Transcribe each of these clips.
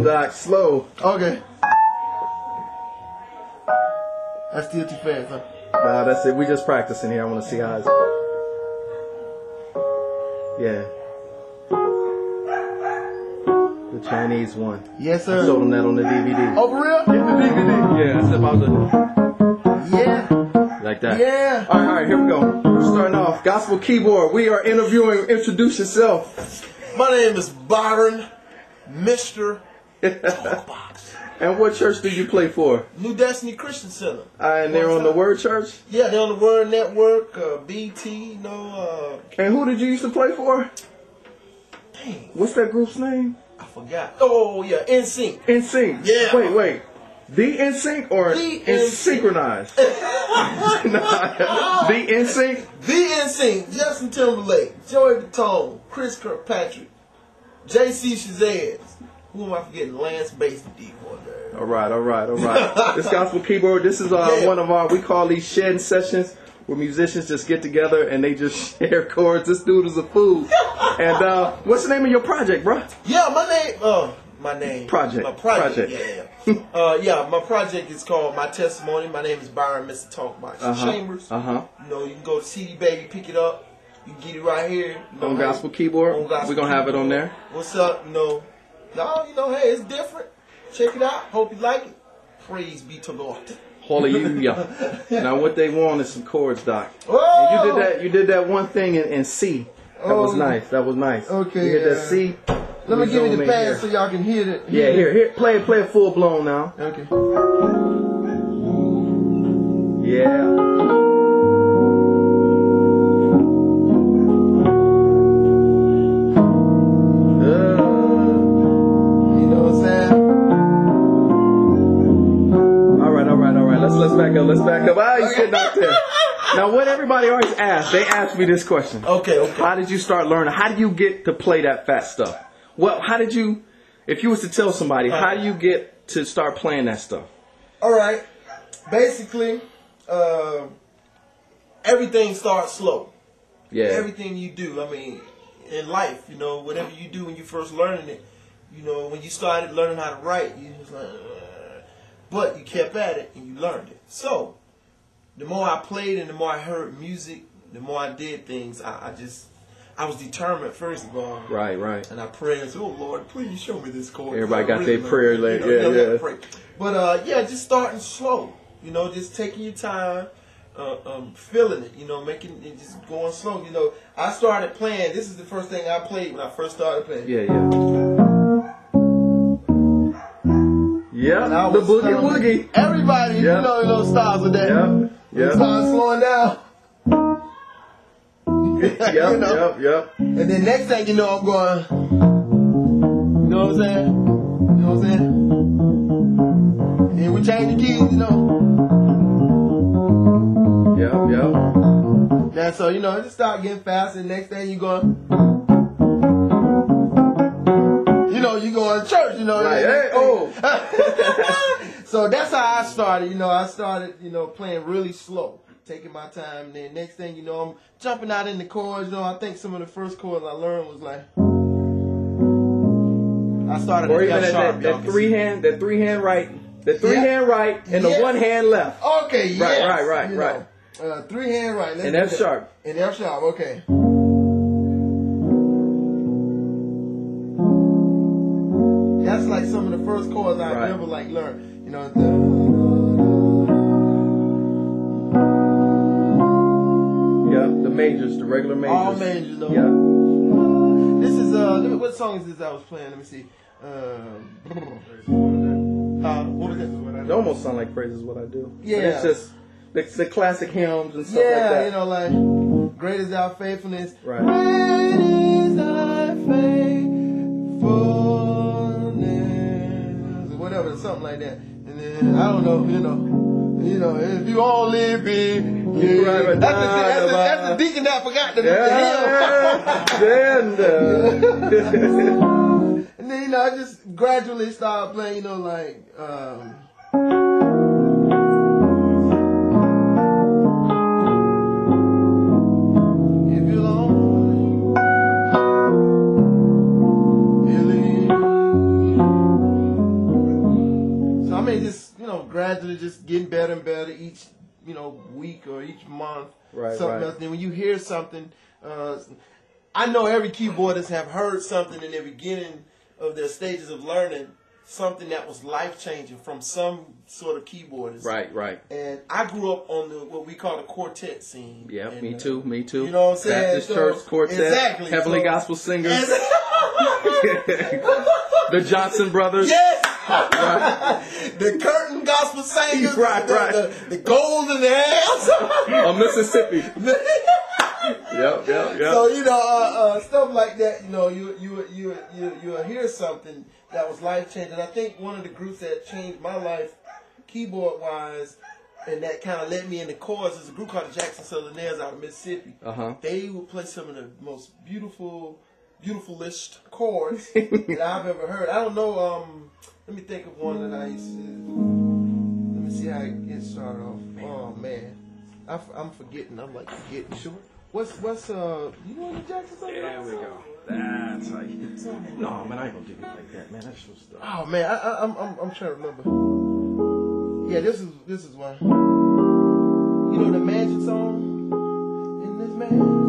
again, Doc. Slow. Okay. That's still too fast, huh? Nah, that's it. We just practicing here. I want to see how it's. Yeah. The Chinese one. Yes, sir. I showed sir. them that on the DVD. Oh, for real? Get the DVD. Yeah, that's about the Yeah. like that. Yeah. All right, all right. Here we go. We're starting off. Gospel keyboard. We are interviewing. Introduce yourself. My name is Byron, Mr. And what church do you play for? New Destiny Christian Center. Uh, and they're on the Word Church. Yeah, they're on the Word Network, uh, BT, you know, And who did you used to play for? uh, dang, What's that group's name? I forgot. Oh, yeah, NSYNC. NSYNC. Yeah. Wait, wait. The NSYNC or The Synchronized? the NSYNC. The NSYNC, Justin Timberlake, Joey Fatone, Chris Kirkpatrick, JC Chasez. Who am I forgetting? Lance Bass there. All right, all right, all right. this gospel keyboard. This is uh, Yeah. one of our. We call these shedding sessions where musicians just get together and they just share chords. This dude is a fool. And uh, what's the name of your project, bro? Yeah, my name. Uh, my name. Project. My project. Project. Yeah. yeah. uh, yeah, my project is called My Testimony. My name is Byron Mr. Talkbox Uh-huh. Chambers. Uh huh. You know, you can go to CD Baby, pick it up. You can get it right here. You know, On gospel keyboard. on Gospel We're gonna have it on there. What's up? You know, no, you know, hey, it's different. Check it out. Hope you like it. Praise be to Lord. Hallelujah. now what they want is some chords, Doc. Oh! And you oh! did that. You did that one thing in, in C. That was Oh. nice. That was nice. Okay, You yeah. that uh, C. Let me give you the pad so y'all can hear it. Yeah, here, here. Play it. Play it full blown now. Okay. Yeah. Let's let's back up. Let's back up. Ah, you sitting out there. Now, what everybody always asks, they ask me this question: Okay, okay. How did you start learning? How do you get to play that fat stuff? Well, how did you? If you was to tell somebody, how do you get to start playing that stuff? All right. Basically, uh, everything starts slow. Yeah. Everything you do, I mean, in life, you know, whatever you do when you first learning it, you know, when you started learning how to write, you just like. But you kept at it and you learned it. So, the more I played and the more I heard music, the more I did things. I, I just, I was determined first of all. Right, right. And I prayed "Oh Lord, please show me this chord." Everybody got really their prayer like- You know, yeah, yeah. pray. But uh, yeah, just starting slow. You know, just taking your time, uh, um, feeling it. You know, making it just going slow. You know, I started playing. This is the first thing I played when I first started playing. Yeah, yeah. Yeah, the boogie woogie. Everybody, Yeah. you know, those styles of that. Yeah, You yep, start slowing down. yep, you know? yep, yep. And then next thing you know, I'm going. You know what I'm saying? You know what I'm saying? And then we change the keys, you know. Yep, yep. Yeah, so you know, it just start getting faster. And next thing you going, know, you going to church. You know, Right, hey, oh. so that's how I started. You know, I started, you know, playing really slow, taking my time. And then next thing you know, I'm jumping out in the chords. You know, I think some of the first chords I learned was like. I started Or even that, sharp, that, that three hand, that three hand right, the three Yeah. hand right, and the one hand left. Okay, Right, yes, right, right, you right. know. Uh, three hand right. Let's And F that. sharp. And F sharp. Okay. The first chords I Right. ever like learned. You know. Yeah, the majors, the regular majors. All majors, though. Yeah. This is uh, me- what song is this I was playing? Let me see. Um, uh, what was it? It almost sound like praise is what I do. But Yeah. it's just it's the classic hymns and stuff Yeah, like that. Yeah, you know, like great is our faithfulness. Right. Something like that. And then I don't know, you know, you know, if you only be, yeah. Right, right. that's, the, that's, the, that's the deacon that I forgot to Yeah. uh, And then you know, I just gradually started playing, you know, like. Um, gradually just getting better and better each, you know, week or each month. Right, something right. else. Then when you hear something, uh, I know every keyboardist have heard something in the beginning of their stages of learning, something that was life changing from some sort of keyboardist. Right, right. And I grew up on the what we call the quartet scene. Yeah, And, me uh, too, me too. You know what I'm saying? Baptist So- Church Quartet, Exactly. Heavenly So- Gospel Singers, Exactly. the Johnson Brothers. Yes. the curtain gospel singers. Right, the, right. The, the golden hands. Of Mississippi. Yep, yep, yep. So you know uh, uh, stuff like that. You know, you you you you you hear something that was life changing. I think one of the groups that changed my life, keyboard wise, and that kind of led me into chords is a group called the Jackson Southernaires out of Mississippi. Uh huh. They would play some of the most beautiful, beautifulest chords that I've ever heard. I don't know. Um, let me think of one that I used to. See how it gets started off. Oh man, I, am forgetting. I'm like forgetting. Sure. What's what's uh? You know the Jackson Southernaires? There we go. That's you. No, man, I ain't gonna do it like that, man. That's just stuff. Oh man, I, I, I'm I'm I'm trying to remember. Yeah, this is this is one. You know the mansion song? In this mansion.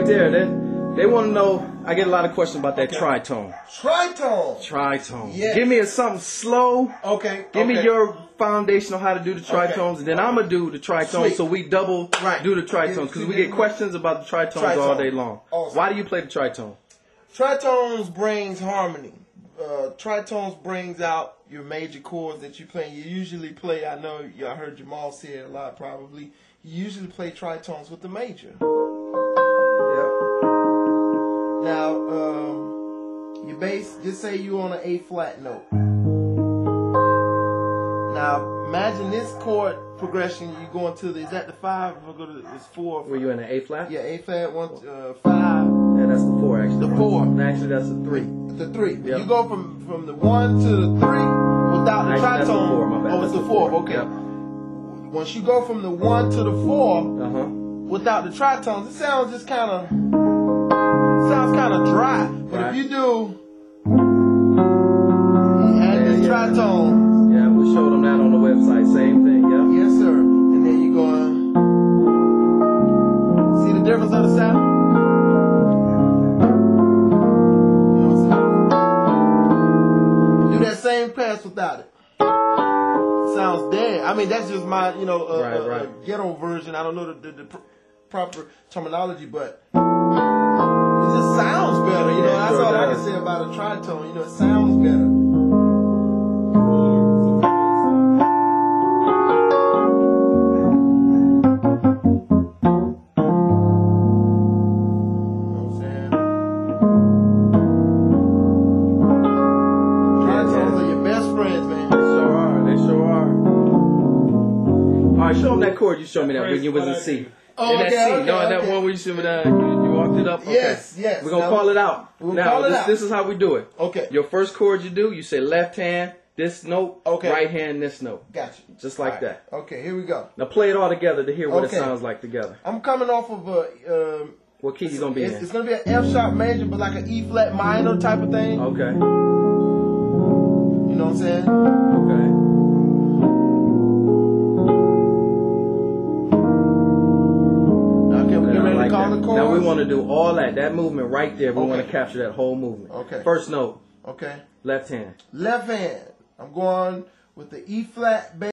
Right there? They they want to know. I get a lot of questions about that Okay. tritone. Tritone. Tritone. Yes. Give me a something slow. Okay. Give me your foundation on how to do the Okay. tritones, and then I'm gonna do the tritones. Sweet. So we double Right. do the tritones because we get questions about the tritones all day long. Awesome. Why do you play the tritone? Tritones brings harmony. Uh, tritones brings out your major chords that you play. You usually play. I know y'all heard Jamal say it a lot. Probably you usually play tritones with the major. Now, um, your bass. Just say you on an A flat note. Now, imagine this chord progression. You going to the is that the five? I go to the, it's four. Were you in an A flat? Yeah, A flat one, uh, five. Yeah, that's the four actually. The four. No, Actually, that's the three. The three. Yep. You go from from the one to the three without the Actually, tritone. four. My bad. Oh, it's the the four. four. Okay. Yep. Once you go from the one to the four Uh huh. without the tritones, it sounds just kind of sounds kind of dry. But Right. if you do add Yeah, this yeah. tritone, Yeah, we showed them that on the website. Same thing. Yeah. yes sir, and then you going see the difference of the sound. You know what I'm saying? Do that same pass without it. Sounds dead. I mean, that's just my, you know, uh, Right, uh, right. uh, ghetto version. I don't know the, the, the pr- proper terminology, but it just sounds better. You know, Yeah, that's sure all I can say about a tritone. You know, it sounds better. You know what I'm saying? Tritones are your best friends, man. They sure are. They sure are. All right, show them that chord you showed me that when you was in C. Oh, in that okay, C. okay, no, in that one where you showed me that you, you walked it up. Okay. Yes, yes. We're gonna Now- call it out. We'll now, call it this, out. this is how we do it. Okay. Your first chord you do, you say left hand, this note, Okay. right hand, this note. Gotcha. Just like All that. Okay, here we go. Now play it all together to hear what Okay. it sounds like together. I'm coming off of a. Um, What key you gonna be it's, in? it's gonna be an F sharp major, but like an E flat minor type of thing. Okay. You know what I'm saying? I ready like to call that. the chords. Now we want to do all that. That movement right there. We want to capture that whole movement. Okay. First note, Okay. left hand. Left hand. I'm going with the E flat bass.